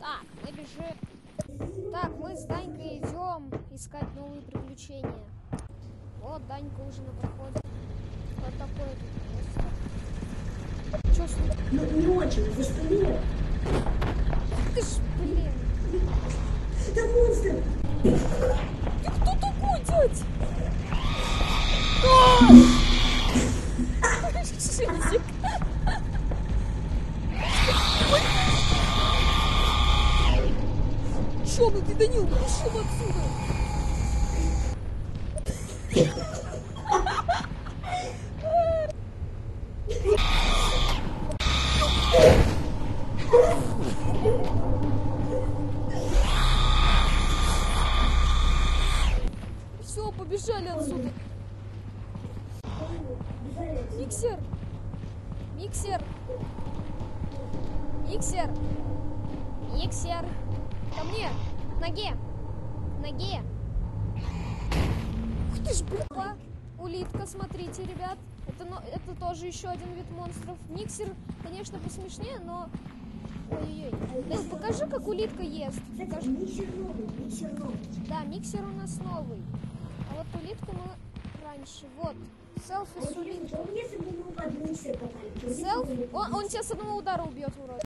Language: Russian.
Так, мы бежим. Так, мы с Данькой идем искать новые приключения. Вот Данька уже на проходе. Вот такой тут. Че с ним? Ну, не очень, нет? Ты ж, блин. Это монстр! Ты кто такой, дядь? Шизик. Ёбаный Данил, пошел отсюда. Все, побежали отсюда. Миксер! Миксер! Миксер! Миксер! Ко мне! К ноге! Ух ты ж, бля! Улитка, смотрите, ребят. Это, но- это тоже еще один вид монстров. Миксер, конечно, посмешнее, но... Ой-ой-ой. Дань, покажи, как улитка ест. Кстати, Покажи. миксер новый, миксер новый. Да, миксер у нас новый. А вот улитку мы раньше. Вот. Селфи с Вот улиткой. Селф? Он, он тебя с одного удара убьет, урод.